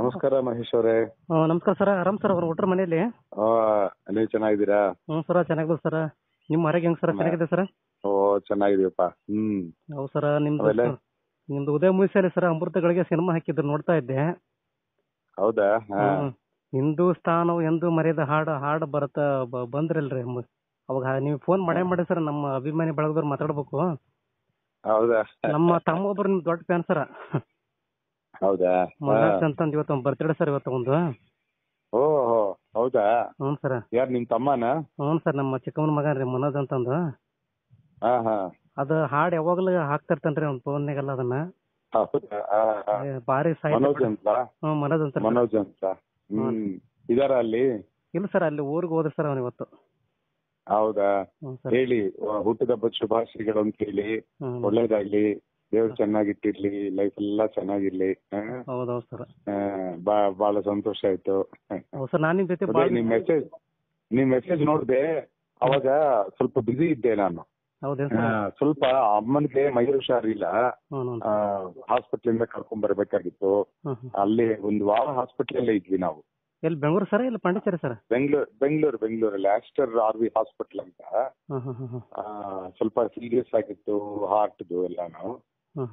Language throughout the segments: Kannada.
ನಮಸ್ಕಾರ ಮಹೇಶ್ ಅವರೇ. ಆ, ನಮಸ್ಕಾರ ಸರ್. ಆರಾಮ್ ಸರ್ ಅವ್ರ ಊಟ್ರ ಮನೆಯಲ್ಲಿ? ಆ, ನೀವು ಚೆನ್ನಾಗಿದ್ದೀರಾ? ಹ್ಞೂ ಸರ್ ಚೆನ್ನಾಗಿದೆ ಸರ್. ನಿಮ್ಮ ಆರೋಗ್ಯ ಹೆಂಗ್ ಸರ್? ಚೆನ್ನಾಗಿದೆ ಸರ್? ಓ ಚೆನ್ನಾಗಿದೀವಪ್ಪ ಹ್ಮ್. ಹೌದು ಸರ್ ನಿಮ್ದು ಆಮೇಲೆ? ನಿಮ್ದು ಉದಯ ಮುಗಿಸಲಿ ಸರ್. ಅಮೃತಗಳಿಗೆ ಸಿನಿಮಾ ಹಾಕಿದ್ರು ನೋಡ್ತಾ ಇದ್ದೆ. ಹೌದಾ? ಹಾ. ಹ್ಮ್. ಹಿಂದೂಸ್ತಾನವು ಎಂದು ಮರೆಯದ ಹಾಡು ಹಾಡು ಬರತ್ತ ಬ- ಬಂದ್ರಲ್ರಿ ಮ- ಅವಾಗ ನೀವು ಫೋನ್ ಮಾಡೇ ಮಾಡಿ ಸರ್ ನಮ್ಮ ಅಭಿಮಾನಿ ಬಳಗದವ್ರು ಮಾತಾಡ್ಬೇಕು. ಹೌದಾ? ನಮ್ಮ ತಮ್ಮ ಒಬ್ರು ನಿಮ್ ದೊಡ್ಡ ಫ್ಯಾನ್ ಸರ್. ಹೌದಾ? ಮನೋಜ್ ಅಂತ ಇವತ್ತು ಒಂದು ಬರ್ತ್ಡೇ ಸರ್ ಇವತ್ತು ಒಂದು. ಓಹೋ ಹೌದಾ? ಹ್ಞೂ ಸರ್. ಯಾರ್ ನಿಮ್ ತಮ್ಮನ? ಹ್ಞೂ ಸರ್ ನಮ್ಮ ಚಿಕ್ಕಮ್ಮನ ಮಗ ರೀ ಮನೋಜ್ ಅಂತಂದು. ಹಾ ಹಾ. ಅದು ಹಾಡ್ ಯಾವಾಗಲೂ ಹಾಕ್ತಿರ್ತಾನ್ರಿ ಅವ್ನ ಫೋನ್ಯಾಗೆಲ್ಲ ಅದನ್ನ. ಹೌದಾ? ಆ, ಆ. ಏ, ಭಾರಿ ಸಾಹಿತ್ಯ ಮನೋಜ್ ಅಂತ? ಹ್ಞೂ ಮನೋಜ್ ಅಂತ ಮನೋಜ್ ಅಂತ? ಹ್ಮ್. ಇದಾರ ಅಲ್ಲಿ? ಇಲ್ಲ ಸರ್ ಅಲ್ಲಿ ಊರಿಗೆ ಹೋದ್ರಿ ಸರ್ ಅವ್ನು ಇವತ್ತು. ಹೌದಾ? ಹ್ಞೂ ಸರ್. ಹೇಳಿ ಹುಟ್ಟಿದ ಹುಟ್ಟಿದಬ್ಬದ ಶುಭಾಶಯಗಳು ಅಂತ ಹೇಳಿ ಹ್ಞೂ ಒಳ್ಳೇದಾಗ್ಲಿ. ದೇವ್ರು ಚೆನ್ನಾಗಿಟ್ಟಿರ್ಲಿ ಲೈಫ್ ಎಲ್ಲಾ ಚೆನ್ನಾಗಿರ್ಲಿ? ಹೌದೌದು ಸರ್ ಬಹಳ ಸಂತೋಷ ಆಯ್ತು. ಸರ್ ನಾನು ಜೊತೆ ನಿಮ್ ಮೆಸೇಜ್ ನಿಮ್ ಮೆಸೇಜ್ ನೋಡ್ದೆ ಅವಾಗ ಸ್ವಲ್ಪ ಬಿಸಿ ಇದ್ದೆ ನಾನು. ಸ್ವಲ್ಪ ಅಮ್ಮನಿಗೆ ಮೈ ಹುಷಾರಿಲ್ಲ ಹಾಸ್ಪಿಟಲ್ ಇಂದ ಕರ್ಕೊಂಡ್ ಬರ್ಬೇಕಾಗಿತ್ತು. ಅಲ್ಲಿ ಒಂದು ವಾರ ಹಾಸ್ಪಿಟಲ್ ಅಲ್ಲೇ ಇದ್ವಿ ನಾವು. ಎಲ್ಲಿ ಬೆಂಗಳೂರು ಸರ್ ಇಲ್ಲ ಪಾಂಡಿಚೇರಿ ಸರ್ ಬೆಂಗಳೂರು ಬೆಂಗಳೂರು ಬೆಂಗಳೂರಲ್ಲಿ ಆಸ್ಟರ್ ಆರ್ ವಿ ಹಾಸ್ಪಿಟಲ್ ಅಂತ ಸ್ವಲ್ಪ ಸೀರಿಯಸ್ ಆಗಿತ್ತು ಹಾರ್ಟ್ದು ಎಲ್ಲಾನು. ನಾವು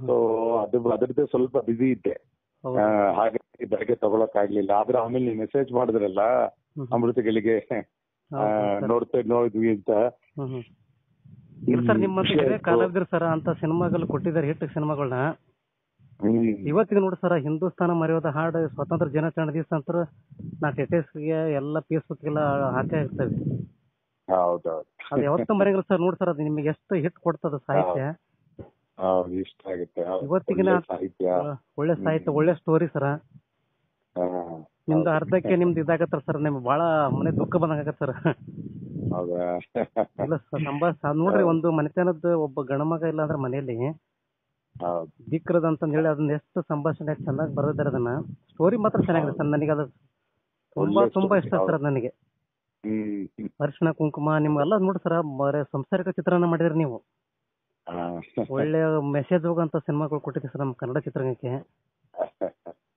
ಸೊ ಅದು ಅದ್ರದ್ದು ಸ್ವಲ್ಪ ಬಿಸಿ ಇದ್ದೆ. ಹಾಗೆ ಹಾಗಾಗಿ ಬೆಳಗ್ಗೆ ತಗೊಳಕ್ ಆಗ್ಲಿಲ್ಲ ಆದ್ರೆ ಆಮೇಲೆ ನೀವು ಮೆಸೇಜ್ ಮಾಡಿದ್ರಲ್ಲ ಅಮೃತಗಳಿಗೆ ನೋಡ್ತಾ ನೋಡಿದ್ವಿ ಅಂತ. ಸರ್ ನಿಮ್ಮ. ಕಾಲವಿದ್ರು ಸರ್ ಅಂತ ಸಿನಿಮಾಗಳು ಕೊಟ್ಟಿದ್ದಾರೆ ಹಿಟ್ ಸಿನಿಮಾಗಳನ್ನ. ಇವತ್ತಿಗೆ ನೋಡಿ ಸರ್ ಹಿಂದೂಸ್ತಾನ ಮರೆಯೋದ ಹಾಡು ಸ್ವತಂತ್ರ ದಿನಾಚರಣೆ ದಿವಸ ಅಂತ ನಾ ಸ್ಟೇಟಸ್ಗೆ ಎಲ್ಲ ಫೇಸ್ಬುಕ್ಗೆಲ್ಲ ಹಾಕೇ ಇರ್ತೇವೆ ಹೌದೌದು. ಅದು ಯಾವತ್ತೂ ಮರೆಯಲ್ಲ ಸರ್. ನೋಡಿ ಸರ್ ಅದು ನಿಮಗೆ ಎಷ್ಟು ಹಿಟ್ ಕೊಡ್ತದ ಸಾಹಿತ್ಯ. ಇಷ್ಟ ಆಗುತ್ತೆ. ಇವತ್ತಿಗಿನ ಒಳ್ಳೆ ಸಾಹಿತ್ಯ. ಒಳ್ಳೆ ಸಾಹಿತ್ಯ ಒಳ್ಳೆ ಸ್ಟೋರಿ ಸರ್ ನಿಮ್ದು ಅರ್ಧಕ್ಕೆ ನಿಮ್ದು ಇದಾಗತ್ತಾರ ಸರ್ ನಿಮ್ಗೆ ಬಹಳ ಮನೆ ದುಃಖ ಬಂದಂಗ ಸರ್ ಹೌದಾ? ಇಲ್ಲ ಸರ್ ಸಂಭಾಷ ನೋಡ್ರಿ ಒಂದು ಮನೆತನದ ಒಬ್ಬ ಗಣಮಗ ಇಲ್ಲ ಅಂದ್ರೆ ಮನೆಯಲ್ಲಿ ಹೌದು. ದಿಕ್ರದ ಅಂತ ಹೇಳಿ ಅದನ್ನ ಎಷ್ಟು ಸಂಭಾಷಣೆ ಚೆನ್ನಾಗಿ ಬರೆದಿದ್ದಾರೆ ಅದನ್ನ. ಸ್ಟೋರಿ ಮಾತ್ರ ಚೆನ್ನಾಗಿದೆ ಸರ್ ನನಗೆ ಅದು ತುಂಬಾ ತುಂಬಾ ಇಷ್ಟ ಸರ್ ಅದು ನನಗೆ. ಹ್ಮ್. ಕುಂಕುಮ ನಿಮ್ಗೆಲ್ಲ ನೋಡಿ ಸರ್ ಬರೇ ಸಂಸಾರಿಕ ಚಿತ್ರಣ ಮಾಡಿದ್ರಿ ನೀವು. ಒಳ್ಳೆ ಮೆಸೇಜ್ ಹೋಗಂತ ಸಿನಿಮಾಗಳು ಕೊಟ್ಟಿದ್ದೀರಿ ಸರ್ ನಮ್ಮ ಕನ್ನಡ ಚಿತ್ರರಂಗಕ್ಕೆ.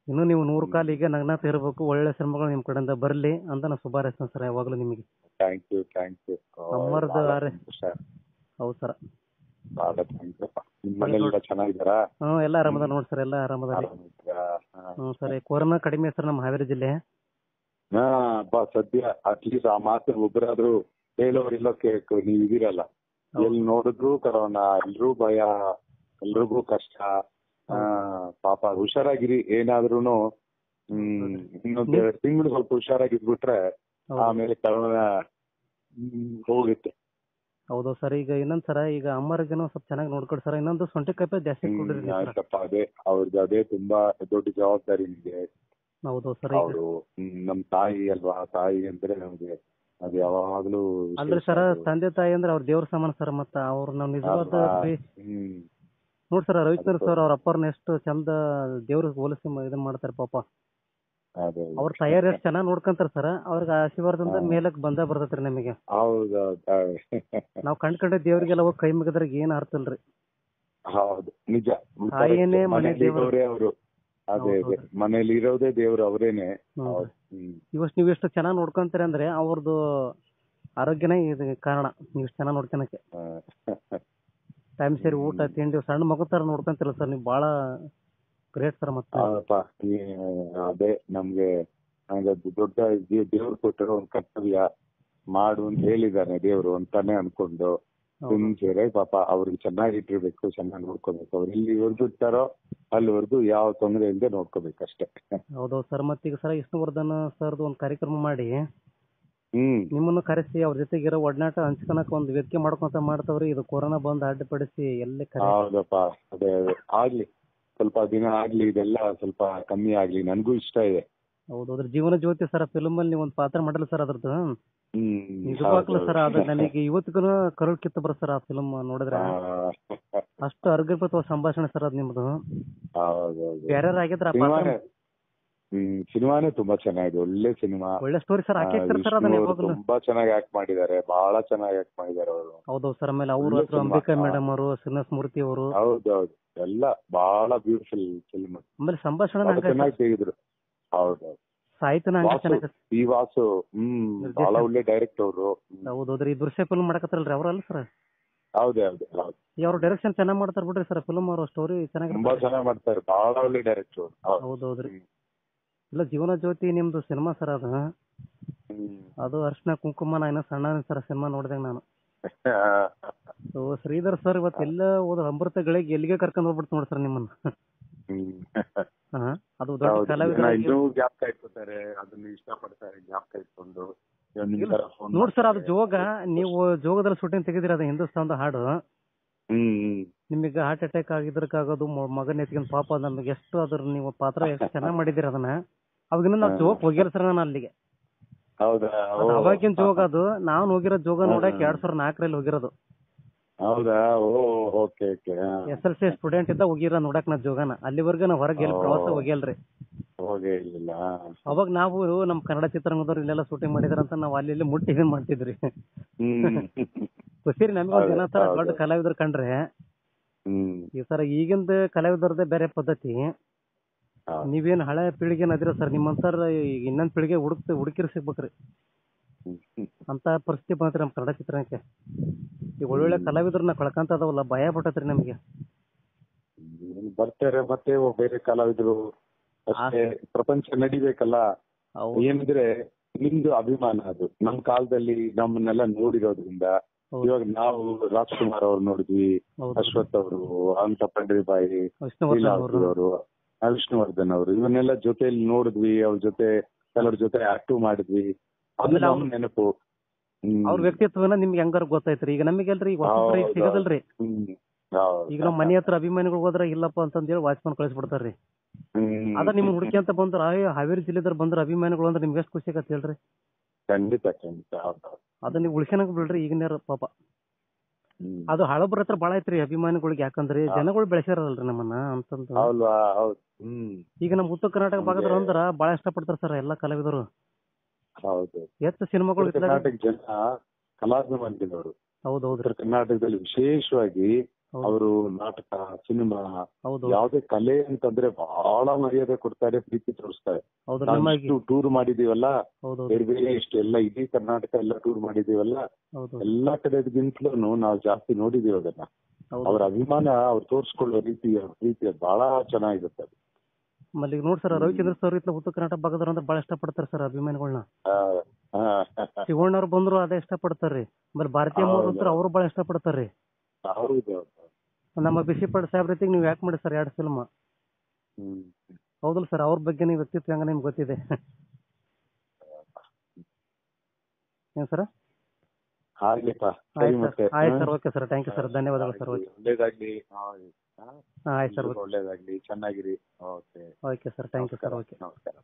ಇನ್ನು ನೀವು ನೂರು ಕಾಲಿಗೆ ನಗ್ನಾಥ ಇರಬೇಕು ಒಳ್ಳೆ ಸಿನಿಮಾಗಳು ನಿಮ್ ಕಡೆಯಿಂದ ಬರಲಿ ಅಂತ ನಾನು ಶುಭಾರೈಸ್ತೇನೆ ಸರ್ ಯಾವಾಗಲೂ ನಿಮಗೆ. ಥ್ಯಾಂಕ್ ಯು ಥ್ಯಾಂಕ್ ಯು ಆರೆ- ಹೌದು ಸರ್. ಬಹಳ ಥ್ಯಾಂಕ್ ಯು ನಿಮ್ಮ ಮನೆಯಲ್ಲ ಚೆನ್ನಾಗಿದ್ದಾರಾ? ಹ್ಞೂ ಎಲ್ಲ ಆರಾಮದ ನೋಡಿ ಸರ್ ಎಲ್ಲ ಆರಾಮದ. ಹ್ಞೂ ಸರ್. ಕೊರೋನಾ ಕಡಿಮೆ ಸರ್ ನಮ್ಮ ಹಾವೇರಿ ಜಿಲ್ಲೆ. ಹಾ ಸದ್ಯ ಅಟ್ಲೀಸ್ಟ್ ಆ ಮಾತು ಒಬ್ಬರಾದ್ರೂ ಹೇಳೋರಿಲ್ಲ ಕೇಳ್ಕೊ ನೀವು ಎಲ್ಲಿ ನೋಡಿದ್ರು ಕರೋನಾ ಎಲ್ರೂ ಭಯ ಎಲ್ರಿಗೂ ಕಷ್ಟ. ಆ, ಪಾಪ ಹುಷಾರಾಗಿರಿ ಏನಾದ್ರೂನು ಹ್ಮ್ ಇನ್ನೊಂದ್ ಎರಡ್ ತಿಂಗಳು ಸ್ವಲ್ಪ ಹುಷಾರಾಗಿದ್ಬಿಟ್ರೆ. ಆಮೇಲೆ ಕರೋನಾ ಹ್ಮ್, ಹೋಗುತ್ತೆ. ಹೌದು ಸರ್ ಈಗ ಇನ್ನೊಂದ್ ಸರ ಈಗ ಅಮ್ಮರಿಗೇನೋ ಸ್ವಲ್ಪ ಚೆನ್ನಾಗಿ ನೋಡ್ಕೊಡಿ ಸರ್ ಇನ್ನೊಂದು ಸೊಂಟಿ ಕಪ್ಪ ಜಾಸ್ತಿ ಸರ್. ಅದೇ ಅವ್ರದ್ದು ಅದೇ ತುಂಬಾ ದೊಡ್ಡ ಜವಾಬ್ದಾರಿ ನಿಮ್ಗೆ. ಹೌದು ಸರ್ ಅವರು ನಮ್ ತಾಯಿ ಅಲ್ವಾ ತಾಯಿ ಅಂದ್ರೆ ನಮ್ಗೆ ಅದು ಯಾವಾಗ್ಲೂ ಅಲ್ರಿ ಸರ್ ತಂದೆ ತಾಯಿ ಅಂದ್ರೆ ಅವ್ರ ದೇವ್ರ ಸಮಾನ ಸರ್ ಮತ್ತ ಅವ್ರ ನಾವ್ ನಿಜವಾದ ಅಲ್ವಾ? ಪ್ರೀ- ಹ್ಮ್. ನೋಡ್ ಸರ್ ರವಿಚಂದ್ರ ಸರ್ ಅವ್ರ ಅಪ್ಪರ್ನ ಎಷ್ಟು ಚಂದ ದೇವ್ರಿಗೆ ಹೋಲಿಸಿ ಮ- ಇದನ್ ಮಾಡ್ತಾರೆ ಪಾಪ. ಅದೇ ಅವ್ರ ತಯಾರಿ ಎಷ್ಟು ಚೆನ್ನಾಗಿ ನೋಡ್ಕೊಂತಾರ ಸರ್ ಅವ್ರಿಗೆ ಆಶೀರ್ವಾದದಿಂದ. ಮೇಲಕ್ ಬಂದ ಬರ್ತೈತ್ರಿ ನಮಗೆ. ನಾವ್ ನಾವ್ ಕಂಡ ದೇವ್ರಿಗೆಲ್ಲ ಹೋಗಿ ಕೈ ಮುಗಿದ್ರೆ ಏನ್ ಅರ್ಥ ಇಲ್ರಿ. ಹೌದು ನಿಜ. ತಾಯಿನೇ ಮನೆ ದೇವರು. ಅವರು. ಅದೇ ಅದೇ. ಮನೇಲಿ ಇರೋದೇ ದೇವ್ರು ಅವರೇನೆ. ಇವಷ್ಟು ನೀವು ಎಷ್ಟು ಚೆನ್ನಾಗಿ ನೋಡ್ಕೊಂತೀರ ಅಂದ್ರೆ ಅವ್ರದ್ದು ಆರೋಗ್ಯನೇ ಇದು ಕಾರಣ. ನೀವು ಇಷ್ಟು ಚೆನ್ನಾಗಿ ನೋಡ್ಕೊಳಕ್ಕೆ. ಟೈಮ್ ಸರಿ ಊಟ ತಿಂಡಿ ಸಣ್ಣ ಮಗು ತರ ನೋಡ್ಕೊಂತಿಲ್ಲ ಸರ್ ನೀವು ಬಹಳ ಗ್ರೇಟ್ ಸರ್ ಮತ್ತೆ. ಅದೇ ನಮ್ಗೆ ದೊಡ್ಡ ದೇವ್ರು ಕೊಟ್ಟಿರೋ ಒಂದು ಕರ್ತವ್ಯ ಮಾಡು ಅಂತ ಹೇಳಿದಾನೆ ದೇವ್ರು ಅಂತಾನೆ ಅನ್ಕೊಂಡು. ಪಾಪ ಅವ್ರಿಗೆ ಚೆನ್ನಾಗಿ ಇಟ್ಟಿರ್ಬೇಕು ಚೆನ್ನಾಗಿ ನೋಡ್ಕೋಬೇಕು. ಅವ್ರು ಎಲ್ಲಿವರೆಗೂ ಇರ್ತಾರೋ ಅಲ್ಲಿವರೆಗೂ ಯಾವ ತೊಂದರೆ ಇಲ್ಲದೆ ನೋಡ್ಕೋಬೇಕಷ್ಟೇ. ಹೌದು ಸರ್ ಮತ್ತೀಗ ಸರ್ ವಿಷ್ಣುವರ್ಧನ್ ಸರ್ದು ಒಂದು ಕಾರ್ಯಕ್ರಮ ಮಾಡಿ. ಹ್ಮ್. ನಿಮ್ಮನ್ನು ಕರೆಸಿ ಅವ್ರ ಜೊತೆಗೆ ಇರೋ ಒಡನಾಟ ಹಂಚ್ಕೊಳಕ್ ಒಂದು ವೇದಿಕೆ ಮಾಡ್ಕೊಂತ ಮಾಡ್ತಾವ್ರಿ ಇದು ಕೊರೋನಾ ಬಂದ್ ಅಡ್ಡಿಪಡಿಸಿ ಎಲ್ಲಿ ಕರೆ ಹೌದಪ್ಪ ಅದೇ ಅದೇ. ಆಗ್ಲಿ ಸ್ವಲ್ಪ ದಿನ ಆಗ್ಲಿ ಇದೆಲ್ಲ ಸ್ವಲ್ಪ ಕಮ್ಮಿ ಆಗ್ಲಿ ನನಗೂ ಇಷ್ಟ ಇದೆ. ಹೌದು ಅದ್ರ ಜೀವನ ಜ್ಯೋತಿ ಸರ್ ಫಿಲ್ಮ್ ಅಲ್ಲಿ ನೀವು ಒಂದು ಪಾತ್ರ ಮಾಡಲ್ಲ ಸರ್ ಅದ್ರದ್ದು. ಹ್ಮ್ ನಿಜವಾಗ್ಲೂ. ಸರ್ ಅದು ನನಗೆ ಇವತ್ತಿಗೂ ಕರುಳ್ ಕಿತ್ತು ಬರ ಸರ್ ಆ ಫಿಲ್ಮ್ ನೋಡಿದ್ರೆ. ಅಷ್ಟು ಅರ್ಗತ್ವ ಸಂಭಾಷಣೆ ಸರ್ ಅದ್ ನಿಮ್ದು. ಹೌದೌದು. ಆಗಿದ್ರ ಸಿನಿಮಾನೇ ಹ್ಮ್ ಸಿನಿಮಾನೇ ತುಂಬಾ ಚೆನ್ನಾಗಿದೆ. ಒಳ್ಳೆ ಸಿನಿಮಾ. ಒಳ್ಳೆ ಸ್ಟೋರಿ ಸರ್ ಹಾಕಿರ್ತಾರೆ ಸರ್ ಅದನ್ನ ಯಾವಾಗಲೂ. ತುಂಬಾ ಚೆನ್ನಾಗಿ ಆಕ್ಟ್ ಮಾಡಿದ್ದಾರೆ. ಬಹಳ ಚೆನ್ನಾಗಿ ಆಕ್ಟ್ ಮಾಡಿದ್ದಾರೆ ಅವರು. ಹೌದು ಸರ್ ಆಮೇಲೆ ಅವರು ಹತ್ರ. ಅಂಬಿಕಾ. ಮೇಡಮ್ ಅವರು ಸಿನಿಮಾ ಮೂರ್ತಿ ಅವರು. ಹೌದೌದು. ಎಲ್ಲ ಬಹಳ ಬ್ಯೂಟಿಫುಲ್ ಫಿಲ್ಮ್ ಆಮೇಲೆ ಸಂಭಾಷಣೆ ಚೆನ್ನಾಗಿ ತೆಗೆದ್ರು. ಹೌದು ಸಾಹಿತ್ಯನ ಹಂಗೆ ಈ ವಾಸು ಹ್ಮ್. ಬಹಳ ಒಳ್ಳೆ ಡೈರೆಕ್ಟ್ ಅವರು. ಹೌದು ಹೌದ್ರಿ ಈ ದೃಶ್ಯ ಫಿಲ್ಮ್ ಮಾಡಕತ್ತಾರಲ್ರಿ ಅವ್ರಲ್ಲ ಸರ್ ಹೌದೇ ಹೌದು ಅವ್ರ ಡೈರೆಕ್ಷನ್ ಚೆನ್ನಾಗಿ ಮಾಡ್ತಾರ ಬಿಡ್ರಿ ಸರ್ ಫಿಲ್ಮ್ ಅವ್ರ ಸ್ಟೋರಿ ತುಂಬಾ ಚೆನ್ನಾಗಿ ಚೆನ್ನಾಗಿ ಮಾಡ್ತಾರೆ ಬಹಳ ಒಳ್ಳೆ ಡೈರೆಕ್ಟರ್ ಅವರು ಹೌದು ಹೌದು ಹೌದ್ರಿ ಇಲ್ಲ ಜೀವನ ಜ್ಯೋತಿ ನಿಮ್ದು ಸಿನಿಮಾ ಸರ್ ಅದು. ಅದು ಅರ್ಶನ ಕುಂಕುಮ ನಾ ಇನ್ನೂ ಸಣ್ಣ ಸರ್ ಸಿನಿಮಾ ನೋಡಿದೆ ನಾನು. ಸೊ ಶ್ರೀಧರ್ ಸರ್ ಇವತ್ತೆಲ್ಲ ಎಲ್ಲ ಹೋದ ಅಮೃತ ಗಳಿಗೆ ಎಲ್ಲಿಗೆ ಕರ್ಕೊಂಡ್ ಹೋಗ್ಬಿಡ್ತು ನೋಡಿ ಸರ್ ನಿಮ್ಮನ್ನ. ಹಾ ಅದು ದೊಡ್ಡ ಕಲಾವಿದ ಇನ್ನೂ ಜ್ಞಾಪಕ ಇಟ್ಕೋತಾರೆ ಅದನ್ನ ಇಷ್ಟಪಡ್ತಾರೆ ಜ್ಞಾಪಕ ಇಟ್ಕೊಂಡು. ನೋಡ್ ಸರ್ ಅದು. ಜೋಗ ನೀವು ಜೋಗದಲ್ಲಿ ಶೂಟಿಂಗ್ ತೆಗೆದಿರ ಅದು ಹಿಂದೂಸ್ತಾನದ ಹಾಡು. ನಿಮಗೆ ಹಾರ್ಟ್ ಅಟ್ಯಾಕ್ ಆಗಿದ್ದಕ್ಕಾಗೋದು ಮಗನ ಮಗನ್ ಎತ್ಕೊಂಡ್ ಪಾಪ ನಮಗೆ ಎಷ್ಟು ಅದ್ರ ನೀವು ಪಾತ್ರ ಎಷ್ಟು ಚೆನ್ನಾಗಿ ಮಾಡಿದಿರ ಅದನ್ನ. ಅವಾಗಿನ ನಾವು ಜೋಗ ಹೋಗಿರ ಸರ್ ನಾನು ಅಲ್ಲಿಗೆ. ಅವಾಗಿನ ಜೋಗ ಅದು. ನಾನು ಹೋಗಿರೋ ಜೋಗ ನೋಡಕ್ ಎರಡ್ ಸಾವಿರದ ನಾಲ್ಕರಲ್ಲಿ ಹೋಗಿರೋದು. ಹೌದಾ? Okay okay. S L C student ಇದ್ದ ಹೋಗಿರ ನೋಡಕ್ ನಾ ಜೋಗನ. ಅಲ್ಲಿವರೆಗೂ ನಾ ಹೊರಗೆ ಪ್ರವಾಸ. ಹೋಗಿಲ್ರಿ. ಹೋಗೇ ಅವಾಗ ನಾವು ನಮ್ ಕನ್ನಡ ಚಿತ್ರರಂಗದವ್ರು ಇಲ್ಲೆಲ್ಲ ಶೂಟಿಂಗ್ ಮಾಡಿದಾರಂತ ನಾವು ಅಲ್ಲಿ ಇಲ್ಲಿ ಮುಟ್ಟಿ ಇದನ್ ಮಾಡ್ತಿದ್ರಿ. ಖುಷಿ ನಮಗೆ ಜನ ಸರ್ ದೊಡ್ಡ ಕಲಾವಿದರು ಕಂಡ್ರೆ ಈ ಸರ್ ಈಗಿಂದ ಕಲಾವಿದರದೇ ಬೇರೆ ಪದ್ಧತಿ. ನೀವೇನ್ ಹಳೆ ಪೀಳಿಗೆ ಅದಿರ ಸರ್ ನಿಮ್ಮಂತರ ಈಗ ಇನ್ನೊಂದ್ ಪೀಳಿಗೆ ಹುಡುಕ್ ಹುಡುಕಿರ್ ಸಿಗ್ಬೇಕ್ರಿ. ಅಂತ ಪರಿಸ್ಥಿತಿ ಬಂತ್ರಿ ನಮ್ ಕನ್ನಡ ಚಿತ್ರಕ್ಕೆ ಈಗ ಒಳ್ಳೊಳ್ಳೆ ಕಲಾವಿದ್ರನ್ನ ಕಳ್ಕಂತ ಅದಾವಲ್ಲ ಭಯ ಪಟ್ಟತ್ರಿ ನಮ್ಗೆ. ಬರ್ತಾರೆ ಮತ್ತೆ ಬೇರೆ ಕಲಾವಿದರು ಪ್ರಪಂಚ ನಡಿಬೇಕಲ್ಲ? ಏನಿದ್ರೆ ನಿಮ್ದು ಅಭಿಮಾನ ಅದು. ನಮ್ ಕಾಲದಲ್ಲಿ ನಮ್ಮನ್ನೆಲ್ಲ ನೋಡಿರೋದ್ರಿಂದ ಇವಾಗ ನಾವು ರಾಜ್ಕುಮಾರ್ ಅವ್ರು ನೋಡಿದ್ವಿ ಅಶ್ವಥ್ ಅವರು ಅಂತ ಬಾಯಿ ಅವರು. ವಿಷ್ಣುವರ್ಧನ್ ಅವರು. ಇವನ್ನೆಲ್ಲ ಜೊತೆಯಲ್ಲಿ ನೋಡಿದ್ವಿ ಅವ್ರ ಜೊತೆ ಕೆಲವ್ರ ಜೊತೆ ಆಕ್ಟಿವ್ ಮಾಡಿದ್ವಿ. ಅದು ನಮ್ ನೆನಪು. ಅವ್ರ ವ್ಯಕ್ತಿತ್ವನ ನಿಮ್ಗೆ ಹೆಂಗಾರ ಗೊತ್ತಾಯ್ತ್ರಿ? ಈಗ ನಮಗೆಲ್ರಿ ಸಿಗದಲ್ರಿ. ಈಗ ನಮ್ಮ ಮನೆ ಹತ್ರ ಅಭಿಮಾನಿಗಳು ಹೋದ್ರ ಇಲ್ಲಪ್ಪ ಅಂತಂದೇಳಿ ವಾಚ್ಮನ್ ಕಳಿಸ್ಬಿಡ್ತಾರ್ರಿ. ಅದ ನಿಮ್ಗೆ ಅಂತ ಬಂದ್ರ ಹಾವೇರಿ ಜಿಲ್ಲೆದಾರ ಬಂದ್ರ ಅಭಿಮಾನಿಗಳು ಅಂದ್ರೆ ನಿಮ್ಗೆ ಎಷ್ಟು ಖುಷಿ ಆಗತ್ತೆ ಹೇಳ್ರಿ? ಖಂಡಿತ ಖಂಡಿತ. ಅದನ್ನ ನೀವು ಉಳ್ಸ್ಕೊಳಕ್ ಬಿಡ್ರಿ ಈಗಿನ ಪಾಪ. ಅದು ಹಳಬ್ರ ಹತ್ರ ಬಾಳ ಐತ್ರಿ ಅಭಿಮಾನಿಗಳಿಗೆ ಯಾಕಂದ್ರೆ ಜನಗಳು ಬೆಳೆಸಿರಲ್ರಿ ನಮ್ಮನ್ನ ಅಂತಂದ. ಈಗ ನಮ್ಮ ಉತ್ತರ ಕರ್ನಾಟಕ ಭಾಗದ್ರ ಅಂದ್ರ ಬಾಳ ಇಷ್ಟ ಪಡ್ತಾರ ಸರ್ ಎಲ್ಲಾ ಕಲಾವಿದರು. ಎತ್ತ ಸಿನಿಮಾಗಳು ಕಲಾಭಿಮಾನಿಗಳು ಹೌದು ಹೌದ್ರಿ. ಕರ್ನಾಟಕದಲ್ಲಿ ವಿಶೇಷವಾಗಿ. ಅವರು ನಾಟಕ ಸಿನಿಮಾ ಯಾವ್ದೇ ಕಲೆ ಅಂತಂದ್ರೆ ಬಹಳ ಮರ್ಯಾದೆ ಕೊಡ್ತಾರೆ ಪ್ರೀತಿ ತೋರಿಸ್ತಾರೆ. ಟೂರ್ ಮಾಡಿದೀವಲ್ಲ ಬೇರೆ ಬೇರೆ ಇಷ್ಟು ಎಲ್ಲ ಇಡೀ ಕರ್ನಾಟಕ ಎಲ್ಲ ಟೂರ್ ಮಾಡಿದೀವಲ್ಲ ಎಲ್ಲಾ ಕಡೆಗಿಂತಲೂ ನಾವು ಜಾಸ್ತಿ ನೋಡಿದೀವಿ ಅದನ್ನ. ಅವ್ರ ಅಭಿಮಾನ ಅವ್ರು ತೋರಿಸ್ಕೊಳ್ಳೋ ರೀತಿ ರೀತಿ ಪ್ರೀತಿ ಬಹಳ ಚೆನ್ನಾಗಿರುತ್ತೆ ಅದು. ನೋಡಿ ಸರ್ ರವಿಚಂದ್ರ ಸರ್ ಇತ್ಲ ಉತ್ತರ ಕರ್ನಾಟಕ ಭಾಗದವ್ರು ಅಂದ್ರೆ ಬಹಳ ಇಷ್ಟಪಡ್ತಾರೆ ಸರ್ ಅಭಿಮಾನಿಗಳನ್ನ ಶಿವಣ್ಣವ್ರು ಬಂದ್ರು ಅದೇ ಇಷ್ಟಪಡ್ತಾರ್ರಿ ಆಮೇಲೆ ಭಾರತೀಯ. ಮೂರು ಅವ್ರು ಬಹಳ ಇಷ್ಟಪಡ್ತಾರ್ರಿ ಹೌದು. ನಮ್ಮ ಬಿಸಿಪಾಡ್ ಸಾಹೇಬ್ರ ರೀತಿಗೆ ನೀವು ಯಾಕೆ ಮಾಡಿ ಸರ್ ಎರಡು ಫಿಲ್ಮ್ ಹೌದಲ್ ಹೌದಲ್ಲ ಸರ್ ಅವ್ರ ಬಗ್ಗೆ ನೀವು ವ್ಯಕ್ತಿತ್ವ ಹೆಂಗ ನಿಮ್ಗೆ ಗೊತ್ತಿದೆ? ಏನ್ ಸರ್? ಆಗ್ಲಿಪ್ಪ. ಆಯ್ತು sir. Okay sir. Thank you sir. ಧನ್ಯವಾದಗಳು ಸರ್. ಓಕೆ. ಒಳ್ಳೇದಾಗ್ಲಿ. ಆಯ್ತು. ಸರ್. ಒಳ್ಳೇದಾಗ್ಲಿ. ಚೆನ್ನಾಗಿರಿ. Okay. Okay sir. Thank you sir. Okay. ನಮಸ್ಕಾರ.